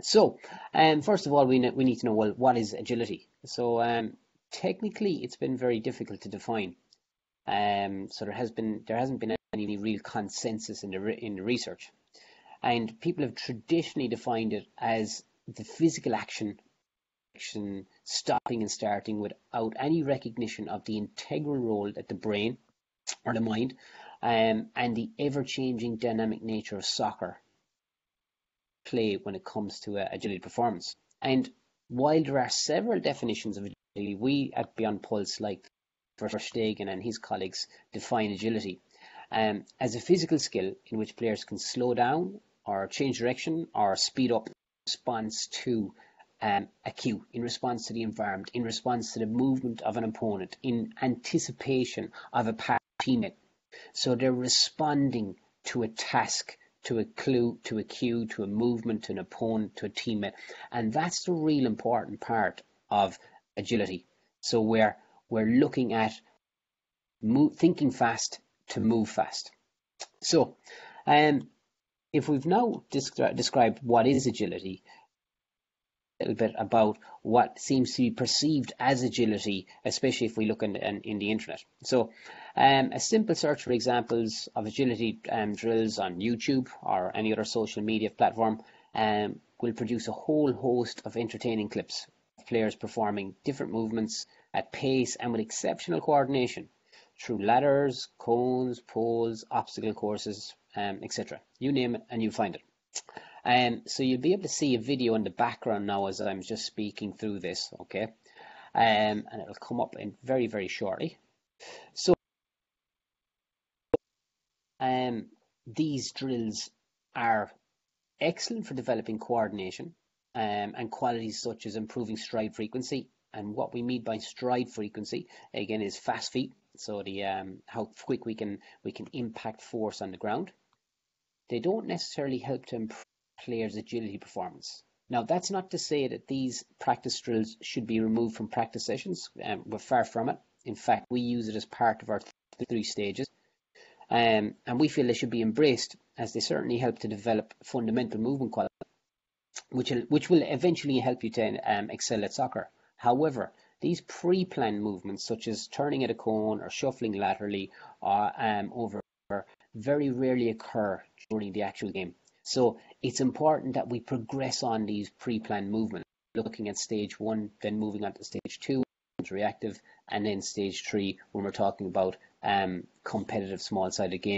So, um, first of all, we, we need to know well, what is agility? So, um, technically, it's been very difficult to define. Um, so there has been there hasn't been any real consensus in the in the research, and people have traditionally defined it as the physical action, action stopping and starting without any recognition of the integral role that the brain or the mind um, and the ever-changing dynamic nature of soccer play when it comes to uh, agility performance. And while there are several definitions of agility, we at Beyond Pulse, like Verstegen and his colleagues, define agility um, as a physical skill in which players can slow down or change direction or speed up in response to um, a cue, in response to the environment, in response to the movement of an opponent, in anticipation of a teammate. So they're responding to a task to a clue, to a cue, to a movement, to an opponent, to a teammate. And that's the real important part of agility. So we're, we're looking at move, thinking fast to move fast. So um, if we've now descri- described what is agility, little bit about what seems to be perceived as agility, especially if we look in, in, in the internet. So, um, a simple search for examples of agility um, drills on YouTube or any other social media platform um, will produce a whole host of entertaining clips of players performing different movements at pace and with exceptional coordination through ladders, cones, poles, obstacle courses, um, etc. You name it and you'll find it. Um, so you'll be able to see a video in the background now as I'm just speaking through this, okay? Um, and it'll come up in very, very shortly. So um, these drills are excellent for developing coordination um, and qualities such as improving stride frequency. And what we mean by stride frequency, again, is fast feet. So the um, how quick we can we can impact force on the ground. They don't necessarily help to improve players' agility performance. Now, that's not to say that these practice drills should be removed from practice sessions. Um, we're far from it. In fact, we use it as part of our three stages. Um, and we feel they should be embraced as they certainly help to develop fundamental movement quality, which will, which will eventually help you to um, excel at soccer. However, these pre-planned movements, such as turning at a cone or shuffling laterally or um, over, very rarely occur during the actual game. So it's important that we progress on these pre-planned movements, looking at stage one, then moving on to stage two, reactive, and then stage three when we're talking about um, competitive small-sided games.